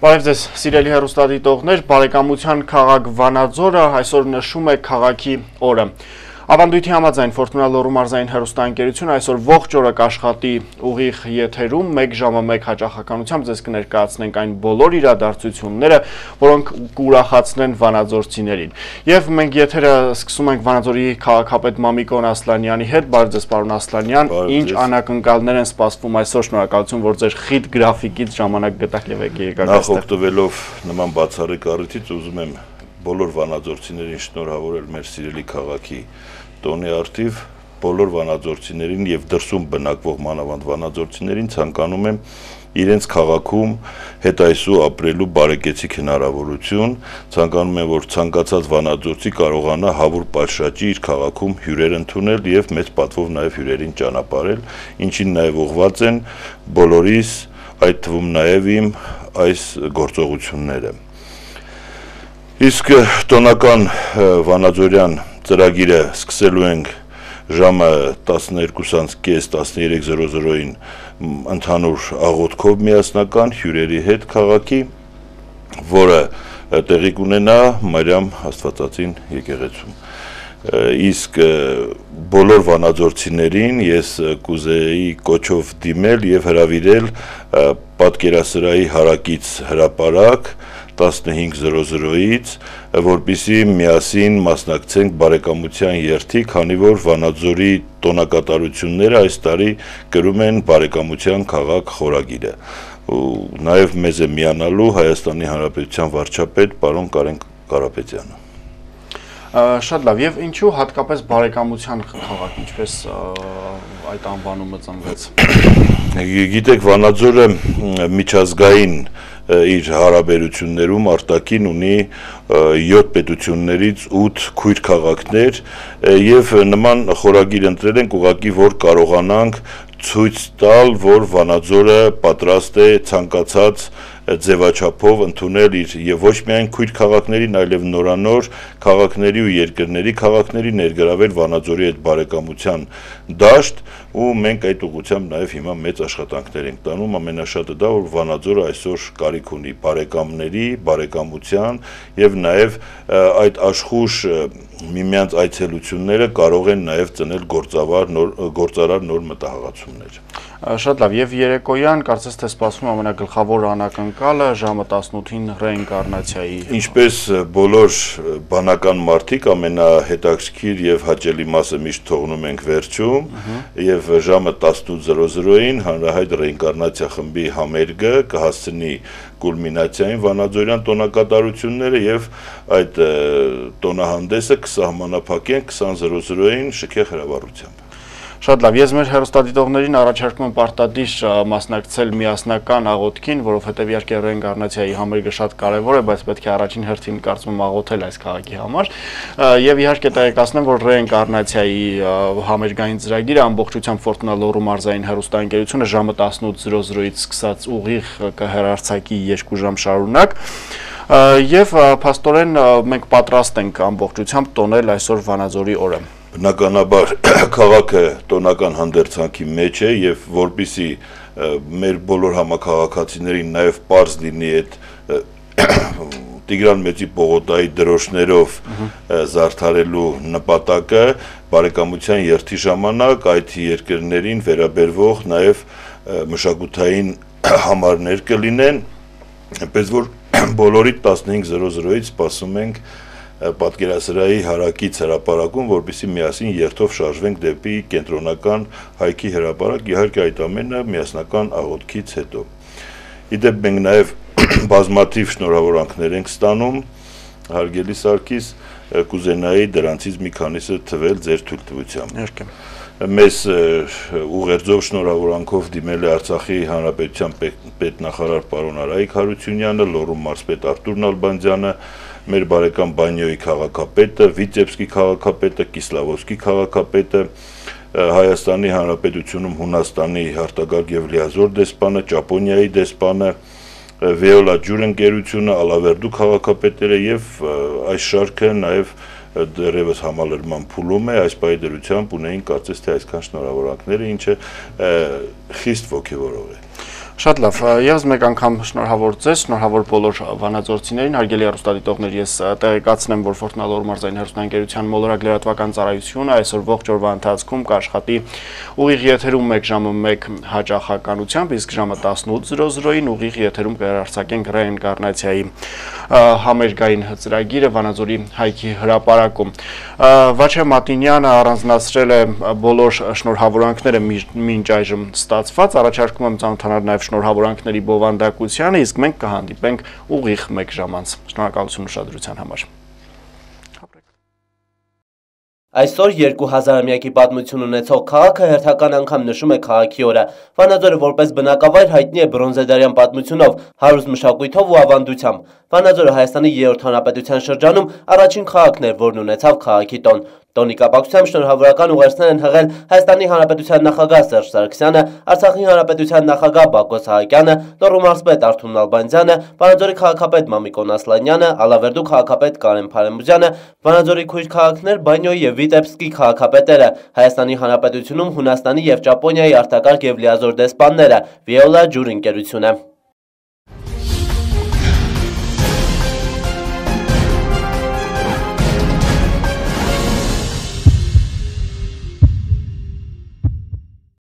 Բարև ձեզ, սիրելի հեռուստադիտողներ, բարեկամության քաղաք Վանաձորը այսօր նշում է քաղաքի օրը։ Ավանդույթի համաձայն Ֆորտունա Լոռու մարզային հեռուստաընկերությունը այսօր ողջ օրը կաշխատի ուղիղ եթերում 1 ժամը 1 հաճախականությամբ ձեզ կներկայացնենք այն բոլոր իրադարձությունները, որոնք կուրախացնեն վանաձորցիներին։ Եվ մենք եթերը սկսում ենք Վանաձորի քաղաքապետ Մամիկոն Ասլանյանի հետ։ Բարև ձեզ, պարոն Ասլանյան։ Ինչ անակնկալներ են սպասվում այսօր, շնորհակալություն, որ ձեր խիտ գրաֆիկից ժամանակ գտաք եւ եկեք եկաք այստեղ։ Նախ օգտվելով նման բացառիկ առիթից ուզում եմ բոլոր վանաձորցիներին շնորհավորել մեր սիրելի քաղաքի տոնի արդիվ բոլոր վանաձորցիներին եւ դրսում բնակվող մանավանդ վանաձորցիներին ցանկանում եմ իրենց քաղաքում հետայսու ապրելու բարեկեցիկ հնարավորություն, ցանկանում եմ, որ ցանկացած վանաձորցի կարողանա հավուր պատշաճի իր քաղաքում հյուրեր ընդունել եւ մեծ պատվով նաեւ հյուրերին ճանապարհել, ինչին նաեւ ուղված են բոլորիս, այդ թվում նաեւ իմ այս գործողությունները։ Իսկ տոնական վանաձորյան ծրագիրը սկսելու ենք ժամը 12:30-13:00-ին ընդհանուր աղոթքով միասնական հյուրերի հետ քաղաքի, որը տեղի կունենա Մարիամ Աստվածածին եկեղեցում իսկ բոլոր վանաձորցիներին ես կուզեի կոչով դիմել եւ հravirել պատկերասրահի հարակից հրաապարակ 15:00-ից, որբիսի միասին մասնակցենք բարեկամության երթի, քանի որ Վանաձորի տոնակատարությունները այս տարի կրում են բարեկամության քաղաք խորագիրը նաև մեզ է միանալու Հայաստանի Հանրապետության վարչապետ պարոն Կարեն Կարապետյանը շատ լավ եւ ինչու հատկապես բարեկամության քաղաք ինչպես այդ անվանումը ծնվեց գիտեք վանաձորը միջազգային իր հարաբերություններում արտակին ունի 7 պետություններից 8 քույր քաղաքներ եւ նման խորագիր ընտրել ենք ուղղակի որ կարողանանք ցույց տալ, որ Վանաձորը պատրաստ է ցանկացած ձևաչափով ընդունել իր եւ ոչ միայն քույր քաղաքներին, այլև նորանոր քաղաքների ու երկրների քաղաքների ներգրավել Վանաձորի այդ բարեկամության դաշտ ու մենք այդ ուղությամբ նաեւ հիմա մեծ աշխատանքներ ենք տանում ամենաշատը դա որ Վանաձորը այսօր կարիք ունի բարեկամների, բարեկամության եւ նաեւ այդ աշխուժ միմյանց այցելությունները կարող են նաև ծնել գործավար նոր գործարար նոր մտահղացումներ։ Շատ լավ, եւ երեկոյան կարծես թե սպասվում ամենագլխավոր անակնկալը ժամը 18-ին ռեինկարնացիայի։ Ինչպես բոլոր բանական մարտիկ ամենահետաքրքիր եւ հաճելի մասը միշտ թողնում ենք վերջում եւ ժամը 18:00-ին հանրահայտ ռեինկարնացիա խմբի համերգը կհասցնի կուլմինացիային վանաձորյան տոնակատարությունները եւ այդ տոնահանդեսը կսահմանափակեն 20:00-ին շքեղ հրավառությամբ։ Շատ լավ, ես մեր հերոստատիտողներին առաջարկում եմ պարտադիր մասնակցել միասնական աղոթքին, որովհետև իհարկե ռենգարնացիայի համերգը շատ կարևոր է, բայց պետք է առաջին հերթին կարծում աղոթել այս քաղաքի համար։ Եվ իհարկե տեղեկացնեմ, որ ռենգարնացիայի համերգային ծրագիրը ամբողջությամբ Ֆորտունա Լոռու մարզային հերոստանգերությունը ժամը 18:00-ից սկսած ուղիղ կհեռարձակի 2 ժամ շարունակ եւ փաստորեն մենք պատրաստ ենք ամբողջությամբ տոնել այսօր Վանաձորի օրը բնականաբար քաղաքը տոնական հանդերձանքի մեջ է եւ որբիսի մեր բոլոր համակարգացիներին նաեւ པարզ լինի այդ Տիգրան Մեծի պողոտայի դրոշներով զարդարելու նպատակը բարեկամության երթի ժամանակ այդ երկրներին վերաբերվող նաև մշակութային համարներ կլինեն, այնպես որ բոլորի 15:00-ից սպասում ենք պատկերասրահի հարակից հրաապարակում, որբիսի միասին երթով շարժվենք դեպի կենտրոնական հայքի հրաապարակ, իհարկե այդ ամենը միասնական աղոթքից հետո։ Իդեպ մենք նաև բազմաթիվ շնորհավորանքներ ենք ստանում, հարգելի Սարգիս, կուզենայի դրանցից մի քանիսը թվել ձեր թույլտվությամբ։ Իհարկե մեզ ուղերձով շնորհավորանքով դիմել է Արցախի Հանրապետության պետնախարար պարոն Արայիկ Հարությունյանը, Լոռու մարզպետ Արտուր Նալբանդյանը, մեր բարեկամ Բանյոյի քաղաքապետը, Վիծեփսկի քաղաքապետը, Կիսլավովսկի քաղաքապետը, Հայաստանի Հանրապետությունում Հունաստանի հարտակարգ եւ լիազոր դեսպանը, Ճապոնիայի դեսպանը, Վեոլա ջուրընկերությունը, Ալավերդու քաղաքապետերը եւ այս շարքը նաեւ դեռևս համալրման փուլում է այս պայի դրությամբ ունեին կարծես թե այսքան շնորհավորանքները ինչը խիստ ողջավորող է Շատ լավ, եւս մեկ անգամ շնորհավոր ձեզ, շնորհավոր բոլոր վանաձորցիներին, հարգելի առուստադիտողներ, ես տեղեկացնեմ, որ Ֆորտունալոր մարզային հերթությունների մոլորակ լրատվական ծառայությունը այսօր ողջ օրվա ընթացքում կաշխատի ուղիղ եթերում 1 ժամը 1 հաճախականությամբ, իսկ ժամը 18:00-ին ուղիղ եթերում կհեռարձակենք ռեինկարնացիայի համերգային ծրագիրը Վանաձորի հայքի հրապարակում։ Վաչե Մատինյանը առանձնացրել է բոլոր շնորհավորանքները մինչ այժմ ստացված, առաջարկում եմ ծանոթանալ նաև շնորհավորանքների բովանդակությանը, իսկ մենք կհանդիպենք ուղիղ 1 ժամանց։ Շնորհակալություն ուշադրության համար։ Այսօր 2000-ամյակի պատմություն ունեցող քաղաքը հերթական անգամ նշում է քաղաքի օրը։ Վանաձորը որպես բնակավայր հայտնի է բրոնզեդարյան պատմությունով, հարուստ մշակույթով ու ավանդությամբ։ Վանաձորը Հայաստանի երրորդ հանրապետության շրջանում առաջին քաղաքն էր, որն ունեցավ քաղաքի տոն։ Տոնի կապակցությամբ շնորհավորական ուղերձներ են հղել Հայաստանի Հանրապետության նախագահ Սերժ Սարգսյանը, Արցախի Հանրապետության նախագահ Բակո Սահակյանը, Լոռու մարզպետ Արթուր Նալբանդյանը, Վանաձորի քաղաքապետ Մամիկոն Ասլանյանը, Ալավերդու քաղաքապետ Կարեն Փարեմուզյանը, Վանաձորի քույր քաղաքներ Բանյոյի եւ Վիտեբսկի քաղաքապետերը, Հայաստանի Հանրապետությունում Հունաստանի եւ Ճապոնիայի արտակարգ եւ լիազոր դեսպանները, Վիոլա ջուր ընկերությունը